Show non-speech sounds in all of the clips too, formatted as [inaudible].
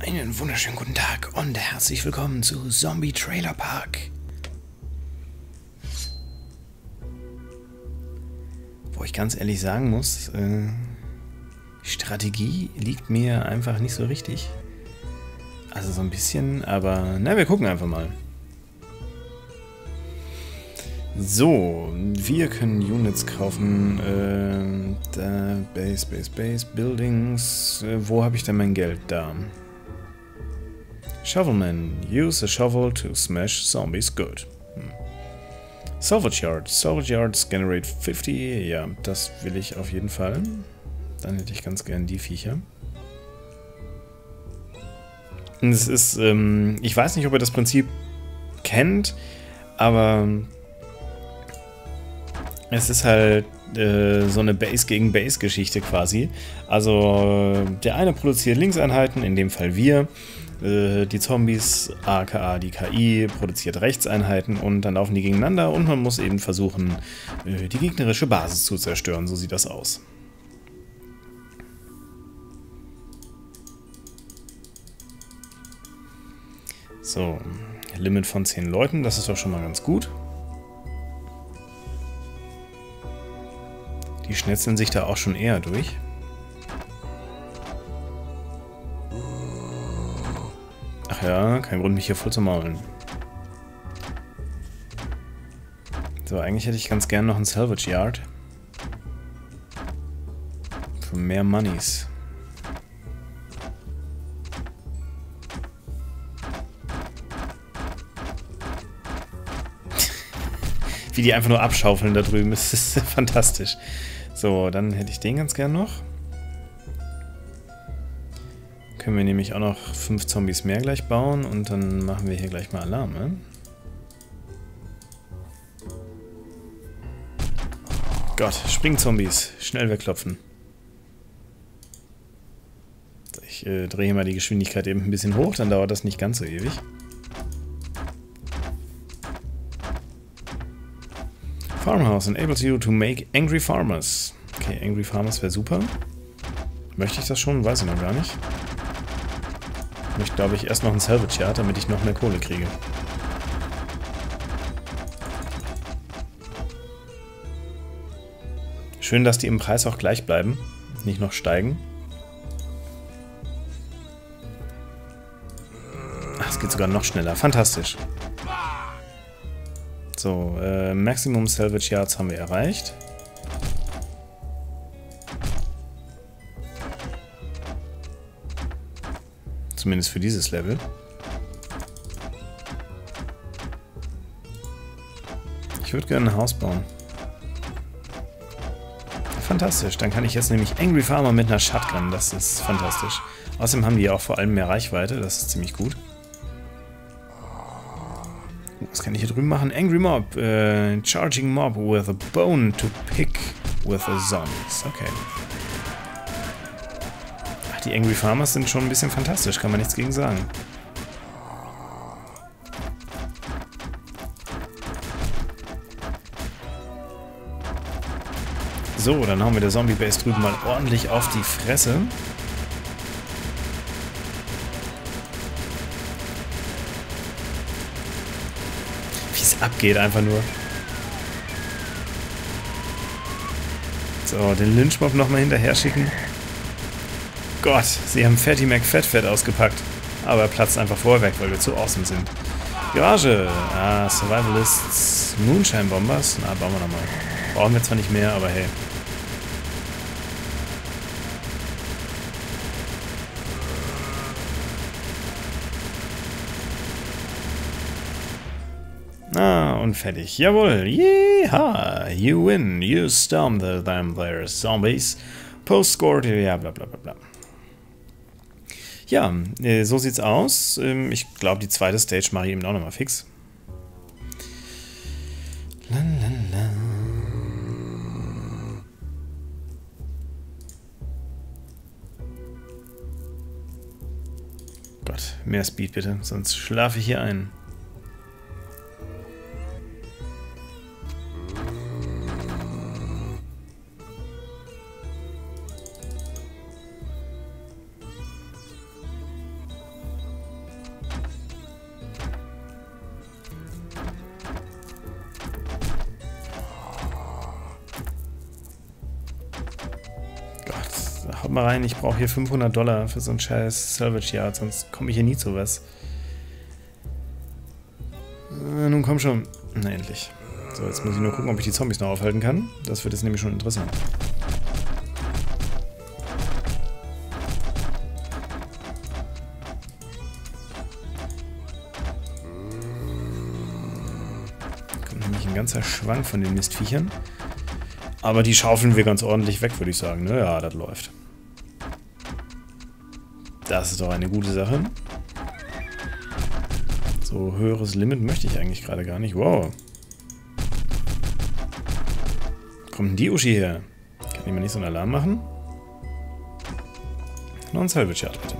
Einen wunderschönen guten Tag und herzlich willkommen zu Zombie Trailer Park. Wo ich ganz ehrlich sagen muss, äh, Strategie liegt mir einfach nicht so richtig. Also so ein bisschen, aber na, wir gucken einfach mal. So, wir können Units kaufen. Äh, da, Base, Base, Base, Buildings. Äh, wo habe ich denn mein Geld? Da. Shovelman. Use a shovel to smash zombies. Good. Hm. Salvage Yard. Salvage Yards generate 50. Ja, das will ich auf jeden Fall. Dann hätte ich ganz gern die Viecher. Es ist, ähm, ich weiß nicht, ob ihr das Prinzip kennt, aber es ist halt äh, so eine Base gegen Base Geschichte quasi. Also der eine produziert Linkseinheiten, in dem Fall wir. Äh, die Zombies, aka die KI, produziert Rechtseinheiten und dann laufen die gegeneinander und man muss eben versuchen, äh, die gegnerische Basis zu zerstören. So sieht das aus. So, Limit von 10 Leuten, das ist doch schon mal ganz gut. Die schnetzeln sich da auch schon eher durch. Ach ja, kein Grund, mich hier voll zu maulen. So, eigentlich hätte ich ganz gern noch ein Salvage Yard. Für mehr Moneys. [laughs] Wie die einfach nur abschaufeln da drüben. Das ist [laughs] fantastisch. So, dann hätte ich den ganz gern noch. Können wir nämlich auch noch fünf Zombies mehr gleich bauen und dann machen wir hier gleich mal Alarm, ne? Gott, Springzombies. Schnell wegklopfen. Ich äh, drehe mal die Geschwindigkeit eben ein bisschen hoch, dann dauert das nicht ganz so ewig. Farmhouse enables you to make angry farmers. Okay, angry farmers wäre super. Möchte ich das schon? Weiß ich noch gar nicht. Ich glaube ich, erst noch ein Salvage Yard, damit ich noch mehr Kohle kriege. Schön, dass die im Preis auch gleich bleiben, nicht noch steigen. Ach, es geht sogar noch schneller. Fantastisch. So, äh, Maximum Salvage Yards haben wir erreicht. Zumindest für dieses Level. Ich würde gerne ein Haus bauen. Fantastisch, dann kann ich jetzt nämlich Angry Farmer mit einer Shotgun, das ist fantastisch. Außerdem haben die ja auch vor allem mehr Reichweite, das ist ziemlich gut. Was kann ich hier drüben machen? Angry Mob. Uh, charging Mob with a bone to pick with the zombies. Okay. Ach, die Angry Farmers sind schon ein bisschen fantastisch, kann man nichts gegen sagen. So, dann hauen wir der Zombie-Base drüben mal ordentlich auf die Fresse. Abgeht einfach nur. So, den Lynchmob nochmal hinterher schicken. Gott, sie haben Fatty McFatFat ausgepackt. Aber er platzt einfach vorher weg, weil wir zu awesome sind. Garage. Ah, Survivalists. Moonshine Bombers. Na, bauen wir nochmal. Brauchen wir zwar nicht mehr, aber hey. Ah, und fertig. Jawohl. Yeeha. You win. You storm the them there zombies. Post scored. Ja, bla bla bla bla. Ja, äh, so sieht's aus. Ähm, ich glaube, die zweite Stage mache ich eben auch nochmal fix. Lalalala. Gott, mehr Speed bitte, sonst schlafe ich hier ein. Mal rein, ich brauche hier 500 Dollar für so ein scheiß Salvage Yard, sonst komme ich hier nie zu was. Äh, nun komm schon. Na, endlich. So, jetzt muss ich nur gucken, ob ich die Zombies noch aufhalten kann. Das wird jetzt nämlich schon interessant. Kommt nämlich ein ganzer Schwank von den Mistviechern. Aber die schaufeln wir ganz ordentlich weg, würde ich sagen. Naja, das läuft. Das ist doch eine gute Sache. So, höheres Limit möchte ich eigentlich gerade gar nicht. Wow. Kommt denn die Uschi her? Kann ich mir nicht so einen Alarm machen? Noch ein Salvage Yard, bitte.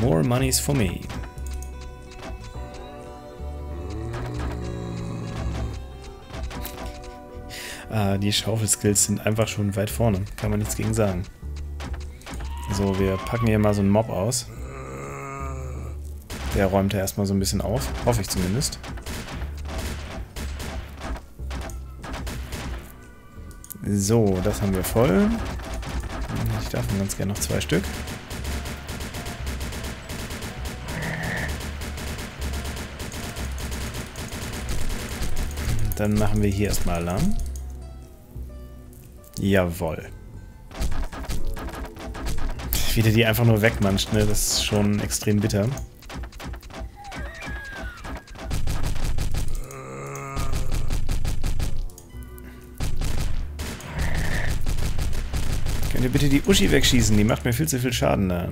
More monies for me. [laughs] Ah, die Schaufelskills sind einfach schon weit vorne. Kann man nichts gegen sagen. So, wir packen hier mal so einen Mob aus. Der räumt ja erstmal so ein bisschen auf. Hoffe ich zumindest. So, das haben wir voll. Ich darf ganz gerne noch zwei Stück. Dann machen wir hier erstmal Alarm. Jawoll. Wie der die einfach nur wegmanscht, ne? Das ist schon extrem bitter. Könnt ihr bitte die Uschi wegschießen? Die macht mir viel zu viel Schaden da.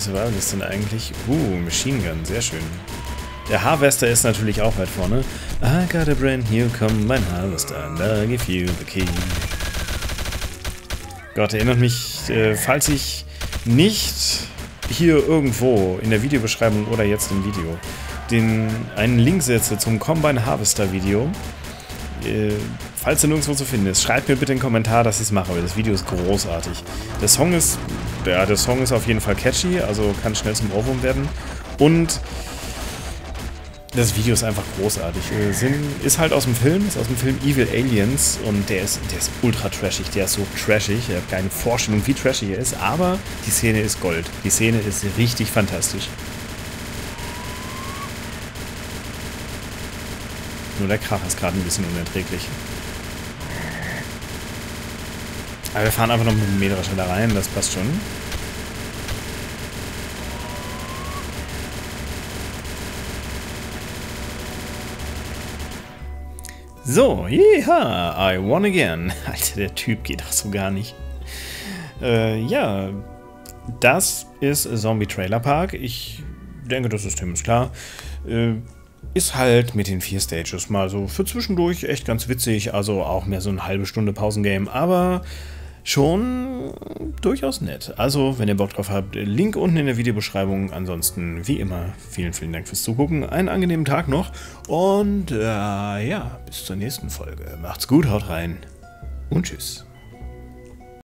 Für eine Survival ist denn eigentlich? Uh, Machine Gun, sehr schön. Der Harvester ist natürlich auch weit vorne. I got a brand new combine harvester and I give you the key. Gott, erinnert mich, äh, falls ich nicht hier irgendwo in der Videobeschreibung oder jetzt im Video den einen Link setze zum Combine Harvester Video. Äh, falls er nirgendwo zu finden ist, schreibt mir bitte einen Kommentar, dass ich es mache, weil das Video ist großartig. Der Song ist, ja, der Song ist auf jeden Fall catchy, also kann schnell zum Ohrwurm werden. Und das Video ist einfach großartig. Äh, Sinn ist halt aus dem Film, ist aus dem Film Evil Aliens und der ist, der ist ultra trashig, der ist so trashig. Ich habe keine Vorstellung, wie trashig er ist, aber die Szene ist Gold. Die Szene ist richtig fantastisch. Nur der Krach ist gerade ein bisschen unerträglich. Aber wir fahren einfach noch mit dem Mähdrescher da rein, das passt schon. So, ja, I won again. [laughs] Alter, der Typ geht doch so gar nicht. Äh, ja, das ist Zombie Trailer Park. Ich denke, das System ist klar. Äh, ist halt mit den vier Stages mal so für zwischendurch echt ganz witzig. Also auch mehr so eine halbe Stunde Pausengame. Aber schon durchaus nett. Also, wenn ihr Bock drauf habt, Link unten in der Videobeschreibung. Ansonsten, wie immer, vielen, vielen Dank fürs Zugucken. Einen angenehmen Tag noch und äh, ja, bis zur nächsten Folge. Macht's gut, haut rein und tschüss.